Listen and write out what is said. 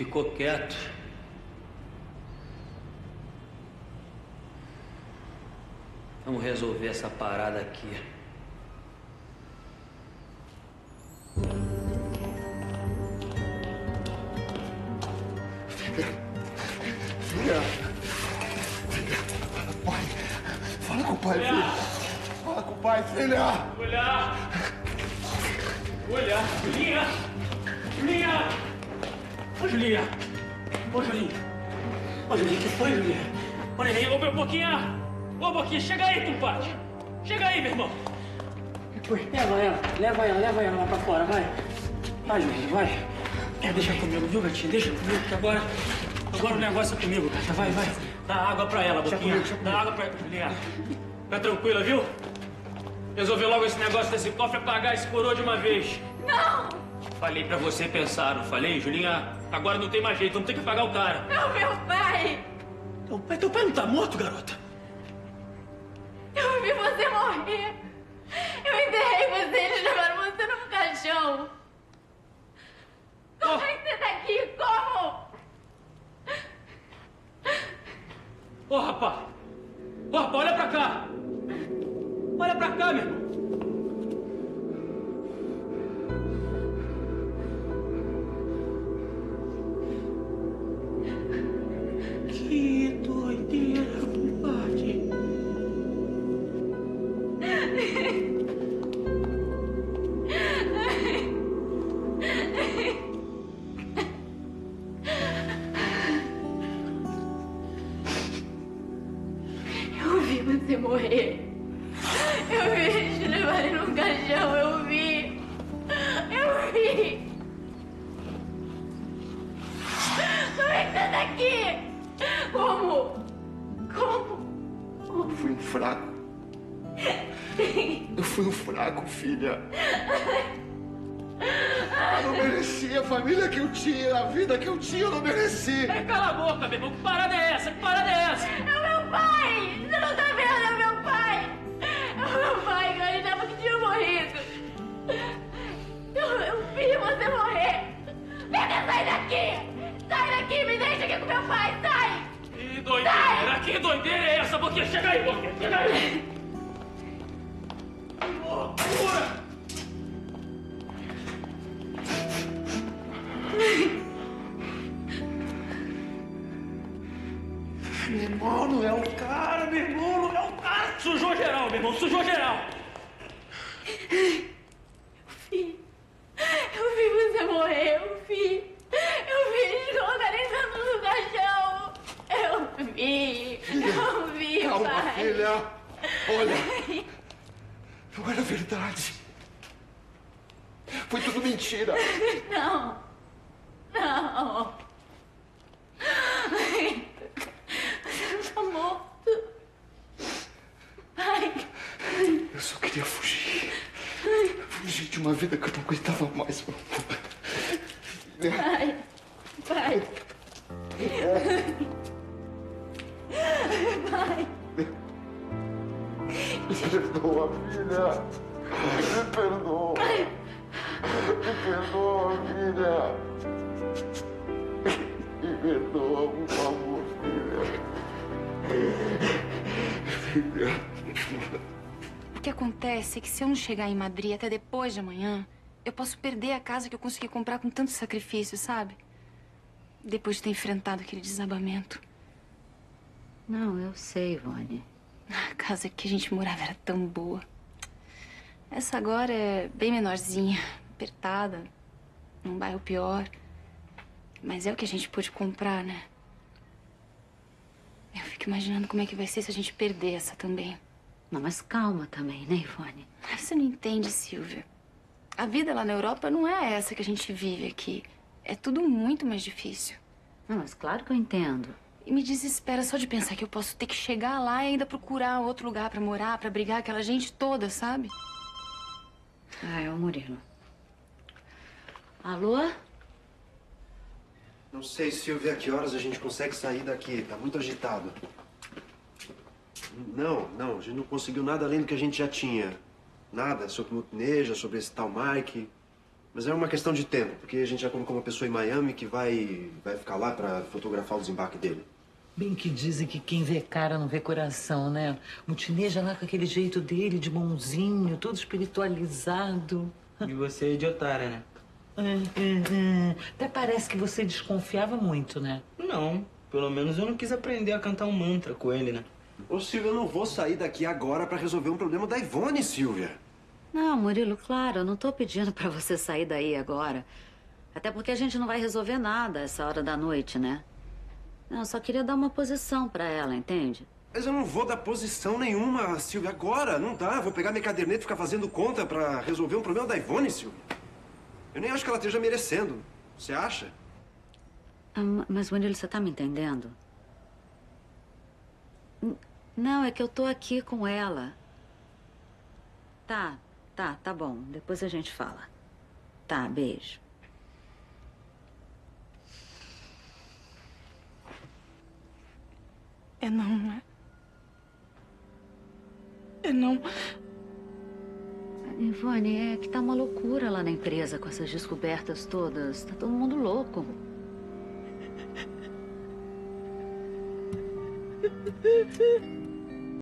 Ficou quieto. Vamos resolver essa parada aqui. Filha. Filha. Pai. Fala com o pai, filha. Fala com o pai, filha. Olhar! Olhar! Julinha! Julinha! Ô, Julinha! Ô, Julinha! Ô, Julinha, o que foi, Julinha? Olha aí, ô, meu Boquinha! Ô, Boquinha, chega aí, compadre! Chega aí, meu irmão! O que foi? Leva ela, leva ela, leva ela lá pra fora, vai! Vai, Julinha, vai! É, deixa comigo, viu, gatinho? Deixa comigo, que agora... Agora o negócio é comigo, gata. Vai, vai. Dá água pra ela, Boquinha. Dá água pra ela, Julinha. Tá tranquila, viu? Resolver logo esse negócio desse cofre e pagar esse coroa de uma vez. Não! Falei pra você pensar, não falei, Julinha? Agora não tem mais jeito, vamos ter que pagar o cara. Não, meu pai! Teu pai, teu pai não tá morto, garota? Eu vi você morrer! Eu enterrei você, eles levaram você num caixão! Como é que você tá aqui? Como? Ô, rapaz! Ô, rapaz, olha pra cá! Olha pra cá, meu irmão! Você morrer. Eu vi te levarem num caixão. Eu vi. Eu vi. Como é que você tá aqui? Como? Como? Eu fui um fraco. Eu fui um fraco, filha. Eu não merecia a família que eu tinha, a vida que eu tinha, eu não mereci. É, cala a boca, meu irmão! Que parada é essa? Que parada é essa? É o meu pai! Você não tá vendo? Que doideira é essa, Boquinha? Chega aí, Boquinha! Chega aí! Loucura! Meu irmão, não é o cara, meu irmão, não é o cara! Sujou geral, meu irmão, sujou geral! Vi. Eu vi você morrer, eu vi. Eu vi eles colocarem dentro do caixão. Eu vi. Eu vi, Calma, pai. filha. Olha, não era verdade. Foi tudo mentira. Não. Não. Você não tá morto. Pai. Eu só queria fugir. Fugir de uma vida que eu não aguentava mais. Pai. Pai. Pai. Me perdoa, filha. Me perdoa. Me perdoa, filha. Me perdoa, por favor, filha. Filha. O que acontece é que se eu não chegar em Madrid até depois de amanhã, eu posso perder a casa que eu consegui comprar com tanto sacrifício, sabe? Depois de ter enfrentado aquele desabamento. Não, eu sei, Ivone. A casa que a gente morava era tão boa. Essa agora é bem menorzinha, apertada, num bairro pior. Mas é o que a gente pôde comprar, né? Eu fico imaginando como é que vai ser se a gente perder essa também. Não, mas calma também, né, Ivone? Ah, Você não entende, Silvia. A vida lá na Europa não é essa que a gente vive aqui. É tudo muito mais difícil. Não, mas claro que eu entendo. E me desespera só de pensar que eu posso ter que chegar lá e ainda procurar outro lugar pra morar, pra brigar com aquela gente toda, sabe? Ah, é o Murilo. Alô? Não sei, Silvia, a que horas a gente consegue sair daqui. Tá muito agitado. Não, não, a gente não conseguiu nada além do que a gente já tinha. Nada sobre Mutineja, sobre esse tal Mike. Mas é uma questão de tempo, porque a gente já colocou uma pessoa em Miami que vai, vai ficar lá pra fotografar o desembarque dele. Bem que dizem que quem vê cara não vê coração, né? Mutineja lá com aquele jeito dele, de bonzinho, todo espiritualizado. E você é idiotária, né? É, é, é. Até parece que você desconfiava muito, né? Não. Pelo menos eu não quis aprender a cantar um mantra com ele, né? Ô, Silvia, eu não vou sair daqui agora pra resolver um problema da Ivone, Silvia. Não, Murilo, claro, eu não tô pedindo pra você sair daí agora. Até porque a gente não vai resolver nada essa hora da noite, né? Não, eu só queria dar uma posição pra ela, entende? Mas eu não vou dar posição nenhuma, Silvia, agora. Não dá. Vou pegar minha caderneta e ficar fazendo conta pra resolver um problema da Ivone, Silvia. Eu nem acho que ela esteja merecendo. Você acha? Ah, ma- mas, Murilo, você tá me entendendo? Não, é que eu tô aqui com ela. Tá, tá, tá bom. Depois a gente fala. Tá, beijo. É não, né? É não. Ivone, é que tá uma loucura lá na empresa com essas descobertas todas. Tá todo mundo louco.